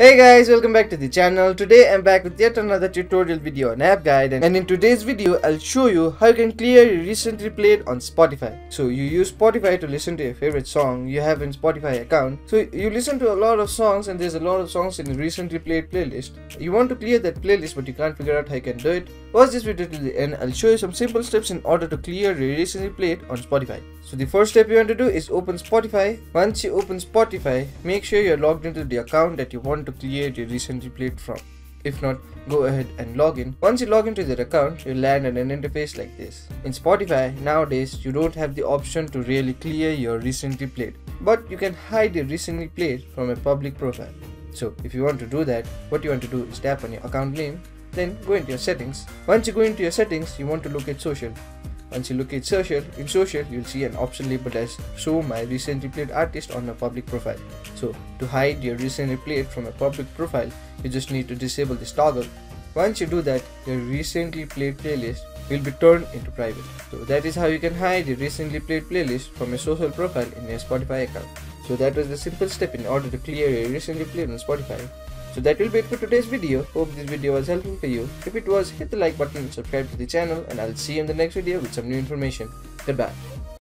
Hey guys, welcome back to the channel. Today I'm back with yet another tutorial video on app guide and in today's video I'll show you how you can clear your recently played on Spotify. So you use Spotify to listen to your favorite song you have in Spotify account. So you listen to a lot of songs and there's a lot of songs in the recently played playlist. You want to clear that playlist but you can't figure out how you can do it. Watch this video till the end. I'll show you some simple steps in order to clear your recently played on Spotify. So the first step you want to do is open Spotify. Once you open Spotify, make sure you're logged into the account that you want to clear your recently played from. If not, go ahead and log in. Once you log into that account, you'll land on an interface like this. In Spotify, nowadays, you don't have the option to really clear your recently played, but you can hide your recently played from a public profile. So if you want to do that, what you want to do is tap on your account name, then go into your settings. Once you go into your settings, you want to look at social. Once you look at social, in social you'll see an option labeled as show my recently played artist on a public profile. So to hide your recently played from a public profile, you just need to disable this toggle. Once you do that, your recently played playlist will be turned into private. So that is how you can hide your recently played playlist from a social profile in your Spotify account. So that was the simple step in order to clear your recently played on Spotify. So that will be it for today's video. Hope this video was helpful for you. If it was, hit the like button subscribe to the channel and I'll see you in the next video with some new information. Goodbye.